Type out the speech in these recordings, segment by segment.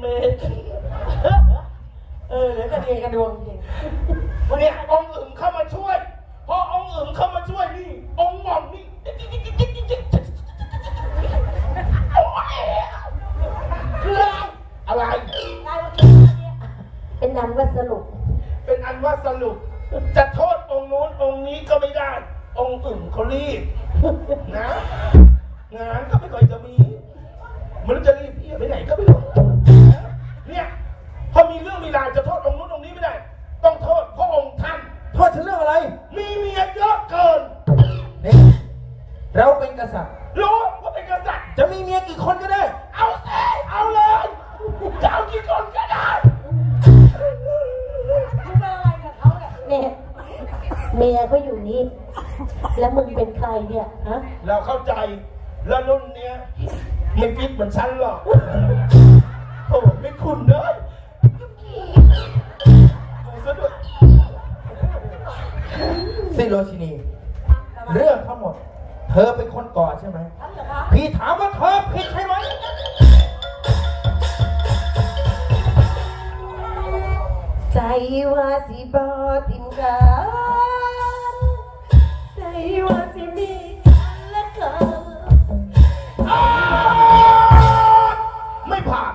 เมตรเออเหลือกระเดียงกระดวงจริงวันนี้องค์อื่นเข้ามาช่วย พอองค์อื่นเข้ามาช่วยนี่ องค์หม่อมนี่โอ๊ยคืออะไรอะไรกลายมาคิดว่าเนี่ยเป็นนั้นว่าสรุป เป็นอันว่าสรุป จะโทษองค์นู้นองค์นี้ก็ไม่ได้ องค์อื่นเขารีบนะ งานก็ไม่ค่อยจะมีไมันจะรีบเพียไปไหนก็ไม่รู้เนี่ยพอ มีเรื่องมีราวจะโทษองค์นู้นองค์นี้ไม่ได้ ต้องโทษพระองค์ท่าน โทษฉันเรื่องอะไร มีเมียเยอะเกินนี่เราเป็นกษัตริย์ รู้ว่าเป็นกษัตริย์ จะมีเมียกี่คนก็ได้ เอาสิเอาเลยจะเอากี่คนก็ได้มึงเป็นอะไรกับเขาเนี่ยเนี่ยเมียเขาอยู่นี่ แล้วมึงเป็นใครเนี่ยฮะเราเข้าใจแล้วรุ่นเนี้ยไม่ฟิตเหมือนฉันหรอกโอ้ไม่คุณเลย โรชินี เรื่องทั้งหมด เธอเป็นคนก่อใช่ไหมทำเหรอคะพี่ถามว่าเธอผิดใช่ไหม ใจว่าสิบอทิมกันใจว่าสิมีกันและกันอ้าวไม่ผ่าน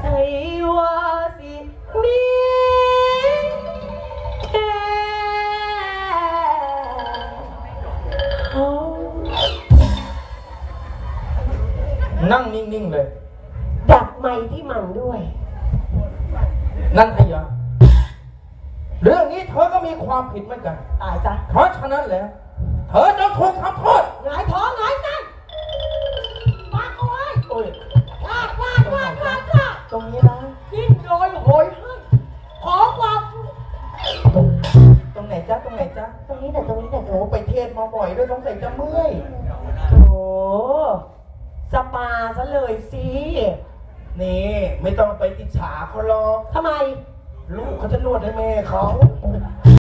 ใจ นั่งนิ่งๆเลย ดักไม่ที่มันด้วย นั่นไอ้ยาเรื่องนี้เธอก็มีความผิดเหมือนกัน ตายจ้ะเพราะฉะนั้นแล้ว เธอต้องถูกทำโทษหงายท้องหงายนั่นวางเอาไว้โอ้ย วาดวาดวาดวาดวาดตรงนี้นะ นี้แต่ตรงนี้แต่เถโอ้อะไปเทศมาบ่อยด้วยสงสัยจะเมื่อยโอ้สปาซะเลยสินี่ ไม่ต้องไปอิจฉาเขาหรอกทำไม ลูกเขาจะนวดให้แม่เขา